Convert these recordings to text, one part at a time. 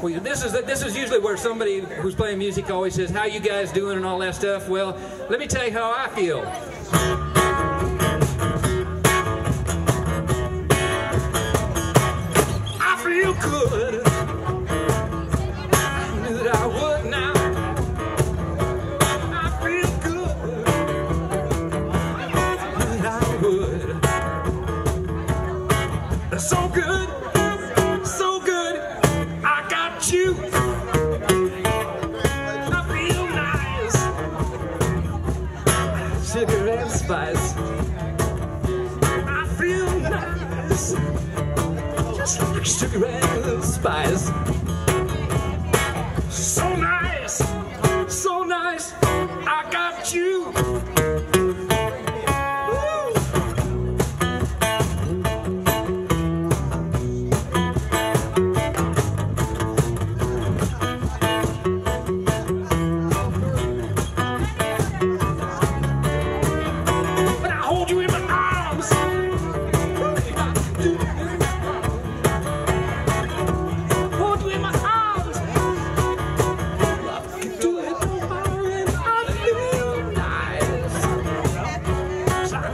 Well, this is this is usually where somebody who's playing music always says, "How you guys doing?" and all that stuff. Well, let me tell you how I feel. I feel good. Spice. I feel nice. Just like sugar and spice. So nice,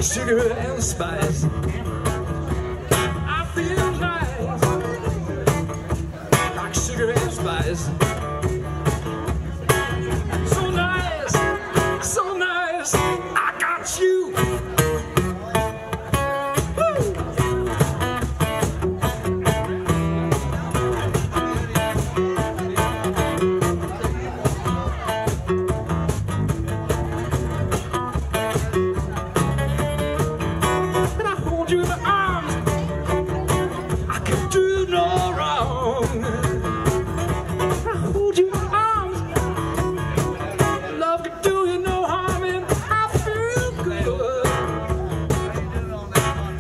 sugar and spice. I feel nice. Like sugar and spice.